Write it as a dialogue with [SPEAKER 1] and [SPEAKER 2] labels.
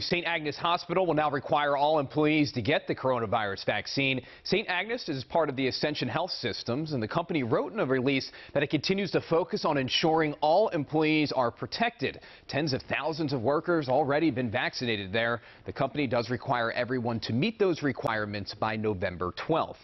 [SPEAKER 1] St. Agnes Hospital will now require all employees to get the coronavirus vaccine. St. Agnes is part of the Ascension Health Systems, and the company wrote in a release that it continues to focus on ensuring all employees are protected. Tens of thousands of workers already been vaccinated there. The company does require everyone to meet those requirements by November 12th.